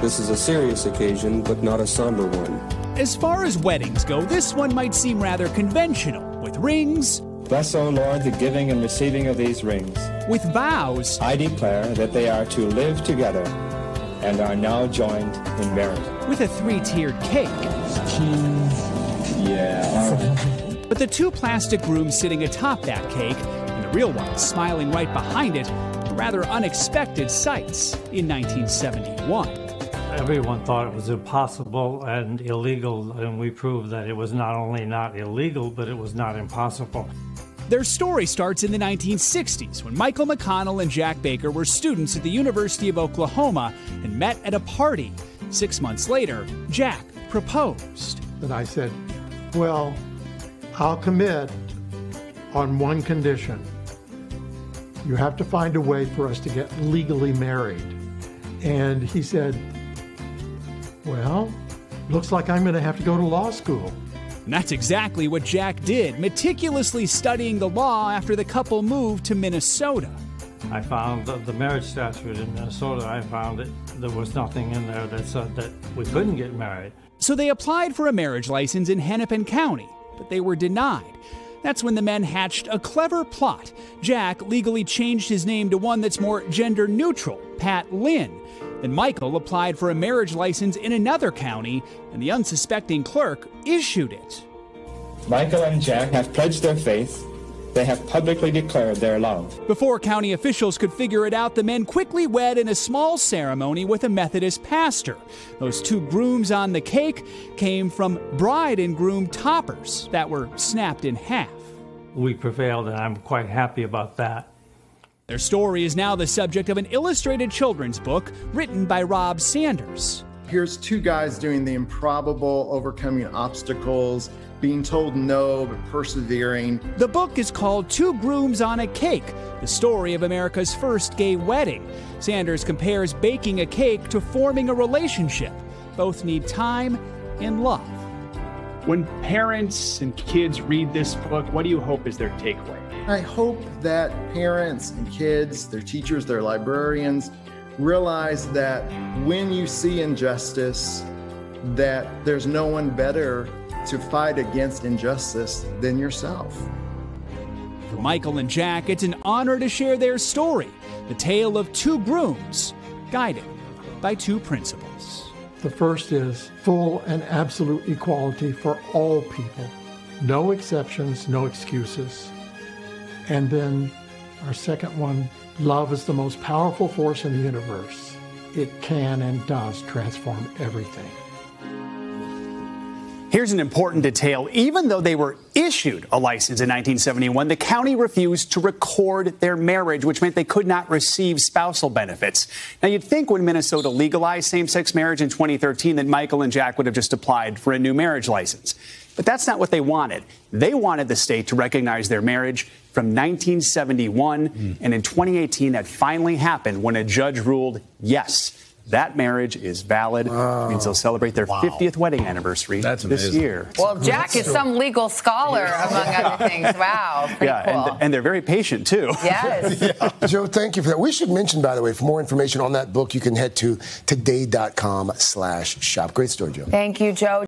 This is a serious occasion, but not a somber one. As far as weddings go, this one might seem rather conventional, with rings. Bless, O Lord, the giving and receiving of these rings. With vows. I declare that they are to live together and are now joined in marriage. With a three tiered cake. Cheese. Yeah. But the two plastic grooms sitting atop that cake, and the real one smiling right behind it, were rather unexpected sights in 1971. Everyone thought it was impossible and illegal, and we proved that it was not only not illegal, but it was not impossible. Their story starts in the 1960s when Michael McConnell and Jack Baker were students at the University of Oklahoma and met at a party. Six months later, Jack proposed. And I said, Well, I'll commit on one condition. You have to find a way for us to get legally married. And he said, Well, looks like I'm going to have to go to law school. And that's exactly what Jack did, meticulously studying the law after the couple moved to Minnesota. I found the, the marriage statute in Minnesota. I found that there was nothing in there that said that we couldn't get married. So they applied for a marriage license in Hennepin County, but they were denied. That's when the men hatched a clever plot. Jack legally changed his name to one that's more gender neutral, Pat Lynn. Then Michael applied for a marriage license in another county, and the unsuspecting clerk issued it. Michael and Jack have pledged their faith. They have publicly declared their love. Before county officials could figure it out, the men quickly wed in a small ceremony with a Methodist pastor. Those two grooms on the cake came from bride and groom toppers that were snapped in half. We prevailed, and I'm quite happy about that. Their story is now the subject of an illustrated children's book written by Rob Sanders. Here's two guys doing the improbable, overcoming obstacles, being told no, but persevering. The book is called Two Grooms on a Cake The Story of America's First Gay Wedding. Sanders compares baking a cake to forming a relationship. Both need time and love. When parents and kids read this book, what do you hope is their takeaway? I hope that parents and kids, their teachers, their librarians realize that when you see injustice, that there's no one better to fight against injustice than yourself. For Michael and Jack, it's an honor to share their story the tale of two grooms guided by two principles. The first is full and absolute equality for all people, no exceptions, no excuses. And then our second one love is the most powerful force in the universe. It can and does transform everything. Here's an important detail. Even though they were issued a license in 1971, the county refused to record their marriage, which meant they could not receive spousal benefits. Now, you'd think when Minnesota legalized same sex marriage in 2013 that Michael and Jack would have just applied for a new marriage license. But that's not what they wanted. They wanted the state to recognize their marriage from 1971. Mm. And in 2018, that finally happened when a judge ruled yes that marriage is valid. Wow. It means they'll celebrate their wow. 50th wedding anniversary That's this year. Well, Jack is some legal scholar, among other things. Wow. yeah, cool. and, and, they're very patient, too. Yes. yeah. Joe, thank you for that. We should mention, by the way, for more information on that book, you can head to today.com slash shop. Great story, Joe. Thank you, Joe.